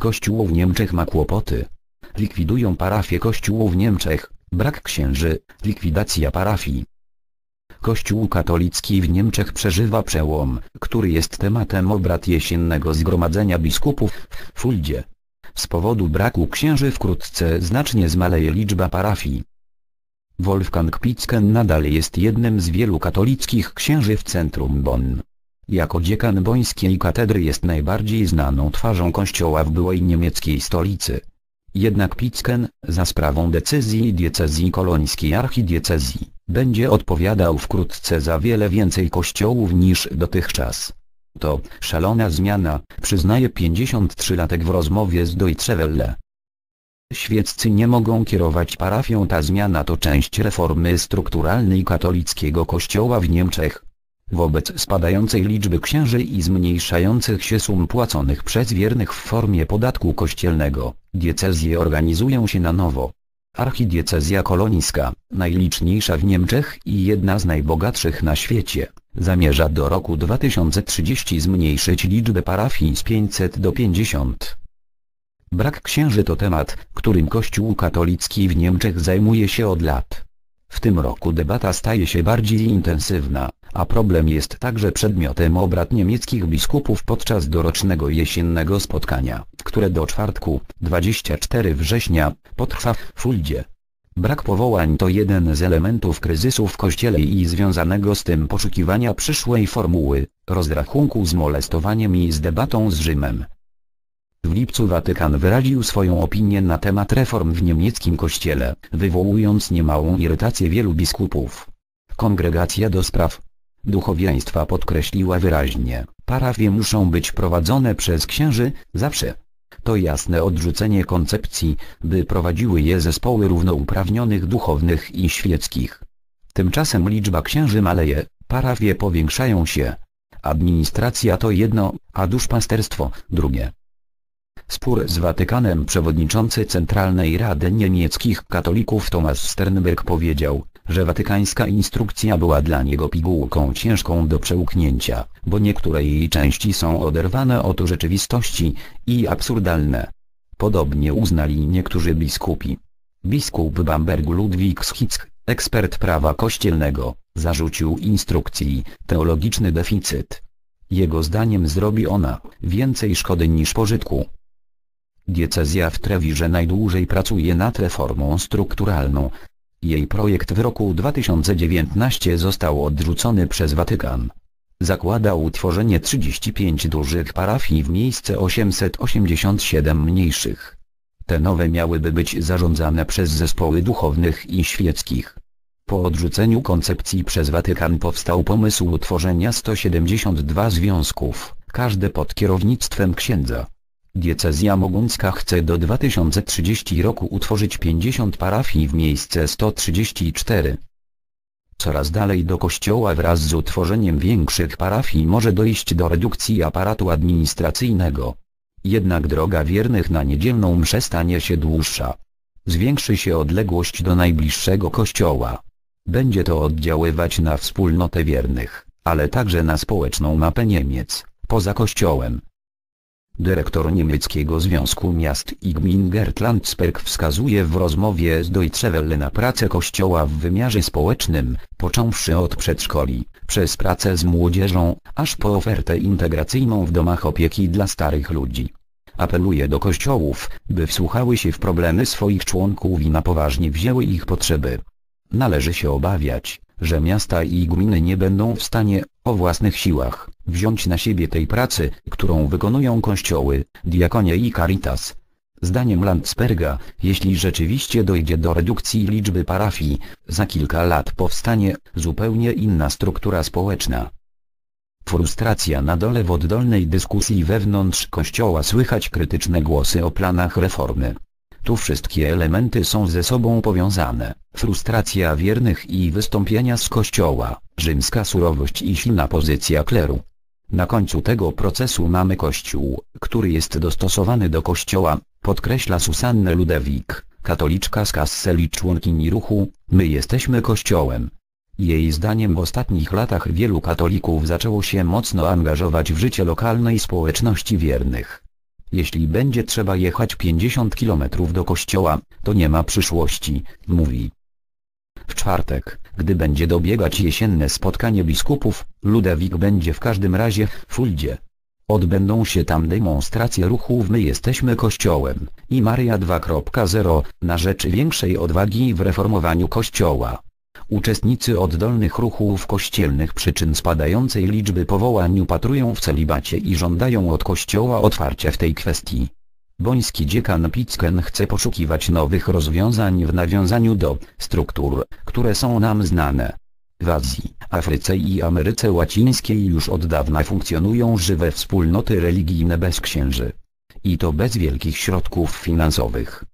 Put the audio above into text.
Kościół w Niemczech ma kłopoty. Likwidują parafie Kościół w Niemczech, brak księży, likwidacja parafii. Kościół katolicki w Niemczech przeżywa przełom, który jest tematem obrad jesiennego zgromadzenia biskupów w Fuldzie. Z powodu braku księży wkrótce znacznie zmaleje liczba parafii. Wolfgang Pitzken nadal jest jednym z wielu katolickich księży w centrum Bonn. Jako dziekan bońskiej katedry jest najbardziej znaną twarzą kościoła w byłej niemieckiej stolicy. Jednak Pitzken, za sprawą decyzji diecezji kolońskiej archidiecezji, będzie odpowiadał wkrótce za wiele więcej kościołów niż dotychczas. To szalona zmiana, przyznaje 53-latek w rozmowie z Deutsche Welle. Świeccy nie mogą kierować parafią ta zmiana to część reformy strukturalnej katolickiego kościoła w Niemczech. Wobec spadającej liczby księży i zmniejszających się sum płaconych przez wiernych w formie podatku kościelnego, diecezje organizują się na nowo. Archidiecezja kolońska, najliczniejsza w Niemczech i jedna z najbogatszych na świecie, zamierza do roku 2030 zmniejszyć liczbę parafii z 500 do 50. Brak księży to temat, którym Kościół katolicki w Niemczech zajmuje się od lat. W tym roku debata staje się bardziej intensywna, a problem jest także przedmiotem obrad niemieckich biskupów podczas dorocznego jesiennego spotkania, które do czwartku, 24 września, potrwa w Fuldzie. Brak powołań to jeden z elementów kryzysu w Kościele i związanego z tym poszukiwania przyszłej formuły, rozrachunku z molestowaniem i z debatą z Rzymem. W lipcu Watykan wyraził swoją opinię na temat reform w niemieckim kościele, wywołując niemałą irytację wielu biskupów. Kongregacja do spraw duchowieństwa podkreśliła wyraźnie, parafie muszą być prowadzone przez księży, zawsze. To jasne odrzucenie koncepcji, by prowadziły je zespoły równouprawnionych duchownych i świeckich. Tymczasem liczba księży maleje, parafie powiększają się. Administracja to jedno, a duszpasterstwo drugie. Spór z Watykanem przewodniczący Centralnej Rady Niemieckich Katolików Thomas Sternberg powiedział, że watykańska instrukcja była dla niego pigułką ciężką do przełknięcia, bo niektóre jej części są oderwane od rzeczywistości i absurdalne. Podobnie uznali niektórzy biskupi. Biskup Bambergu Ludwik Schick, ekspert prawa kościelnego, zarzucił instrukcji teologiczny deficyt. Jego zdaniem zrobi ona więcej szkody niż pożytku. Diecezja w Trewirze najdłużej pracuje nad reformą strukturalną. Jej projekt w roku 2019 został odrzucony przez Watykan. Zakłada utworzenie 35 dużych parafii w miejsce 887 mniejszych. Te nowe miałyby być zarządzane przez zespoły duchownych i świeckich. Po odrzuceniu koncepcji przez Watykan powstał pomysł utworzenia 172 związków, każde pod kierownictwem księdza. Diecezja moguńska chce do 2030 roku utworzyć 50 parafii w miejsce 134. Coraz dalej do kościoła wraz z utworzeniem większych parafii może dojść do redukcji aparatu administracyjnego. Jednak droga wiernych na niedzielną mszę stanie się dłuższa. Zwiększy się odległość do najbliższego kościoła. Będzie to oddziaływać na wspólnotę wiernych, ale także na społeczną mapę Niemiec, poza kościołem. Dyrektor niemieckiego Związku Miast i Gmin Gerd Landsberg wskazuje w rozmowie z Deutsche Welle na pracę Kościoła w wymiarze społecznym, począwszy od przedszkoli, przez pracę z młodzieżą, aż po ofertę integracyjną w domach opieki dla starych ludzi. Apeluje do kościołów, by wsłuchały się w problemy swoich członków i na poważnie wzięły ich potrzeby. Należy się obawiać, że miasta i gminy nie będą w stanie, o własnych siłach, wziąć na siebie tej pracy, którą wykonują kościoły, diakonie i caritas. Zdaniem Landsberga, jeśli rzeczywiście dojdzie do redukcji liczby parafii, za kilka lat powstanie zupełnie inna struktura społeczna. Frustracja na dole w oddolnej dyskusji wewnątrz kościoła słychać krytyczne głosy o planach reformy. Tu wszystkie elementy są ze sobą powiązane. Frustracja wiernych i wystąpienia z kościoła, rzymska surowość i silna pozycja kleru. Na końcu tego procesu mamy kościół, który jest dostosowany do kościoła, podkreśla Susanne Ludewik, katoliczka z Kasseli członkini ruchu, my jesteśmy kościołem. Jej zdaniem w ostatnich latach wielu katolików zaczęło się mocno angażować w życie lokalnej społeczności wiernych. Jeśli będzie trzeba jechać 50 kilometrów do kościoła, to nie ma przyszłości, mówi. Czwartek, gdy będzie dobiegać jesienne spotkanie biskupów, Ludewik będzie w każdym razie w Fuldzie. Odbędą się tam demonstracje ruchów My Jesteśmy Kościołem i Maria 2.0 na rzecz większej odwagi w reformowaniu Kościoła. Uczestnicy oddolnych ruchów kościelnych przyczyn spadającej liczby powołań upatrują w celibacie i żądają od Kościoła otwarcia w tej kwestii. Boński dziekan Picken chce poszukiwać nowych rozwiązań w nawiązaniu do struktur, które są nam znane. W Azji, Afryce i Ameryce Łacińskiej już od dawna funkcjonują żywe wspólnoty religijne bez księży. I to bez wielkich środków finansowych.